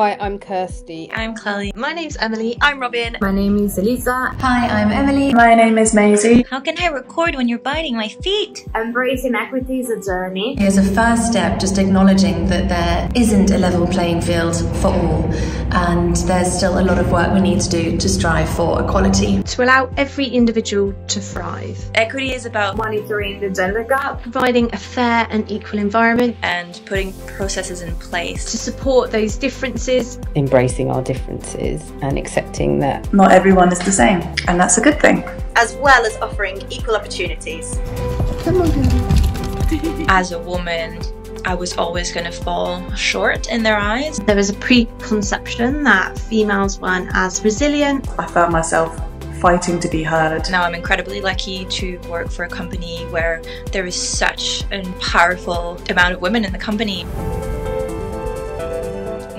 Hi, I'm Kirsty. I'm Chloe. My name's Emily. I'm Robin. My name is Elisa. Hi, I'm Emily. My name is Maisie. How can I record when you're biting my feet? Embracing equity is a journey. Here's a first step, just acknowledging that there isn't a level playing field for all, and there's still a lot of work we need to do to strive for equality. To allow every individual to thrive. Equity is about monitoring the gender gap, providing a fair and equal environment, and putting processes in place to support those differences, embracing our differences and accepting that not everyone is the same, and that's a good thing, as well as offering equal opportunities. As a woman, I was always going to fall short in their eyes. There was a preconception that females weren't as resilient. I found myself fighting to be heard. Now I'm incredibly lucky to work for a company where there is such a powerful amount of women in the company.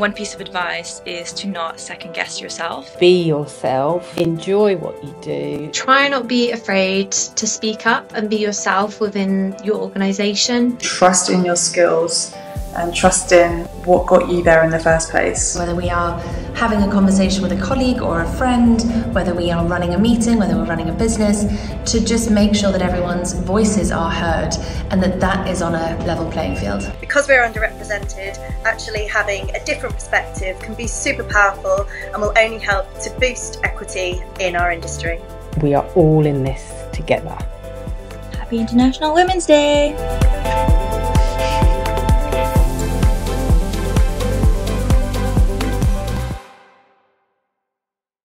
One piece of advice is to not second guess yourself. Be yourself, enjoy what you do. Try not be afraid to speak up and be yourself within your organisation. Trust in your skills and trust in what got you there in the first place. Whether we are having a conversation with a colleague or a friend, whether we are running a meeting, whether we're running a business, to just make sure that everyone's voices are heard and that that is on a level playing field. Because we're underrepresented, actually having a different perspective can be super powerful and will only help to boost equity in our industry. We are all in this together. Happy International Women's Day!